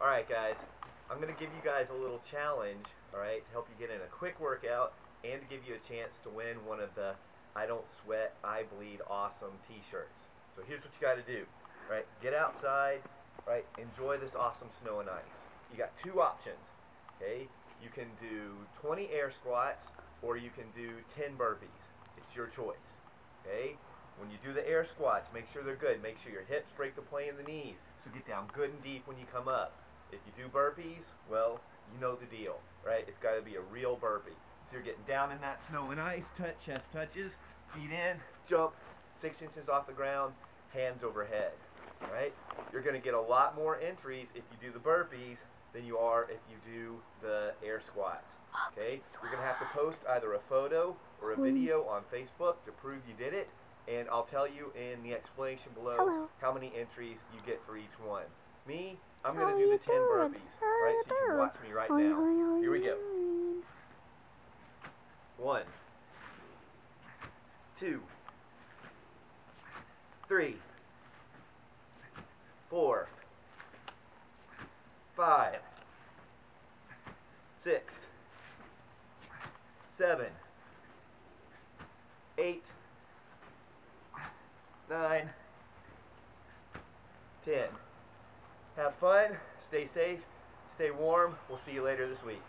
Alright guys, I'm going to give you guys a little challenge, alright, to help you get in a quick workout and to give you a chance to win one of the I Don't Sweat, I Bleed Awesome t-shirts. So here's what you got to do, right? Get outside, right? Enjoy this awesome snow and ice. You got two options, okay? You can do 20 air squats or you can do 10 burpees. It's your choice, okay? When you do the air squats, make sure they're good. Make sure your hips break the plane of the knees. So get down good and deep when you come up. If you do burpees, well, you know the deal, right? It's got to be a real burpee. So you're getting down in that snow and ice, touch, chest touches, feet in, jump, six inches off the ground, hands overhead, right? You're going to get a lot more entries if you do the burpees than you are if you do the air squats, oh, okay? You're going to have to post either a photo or a hmm. video on Facebook to prove you did it, and I'll tell you in the explanation below Hello. how many entries you get for each one. Me, I'm going to do the 10 doing? burpees, How right? So you can watch me right now. how you- how Here we go. One, two, three, four, five, six, seven, eight, nine, ten. Have fun, stay safe, stay warm. We'll see you later this week.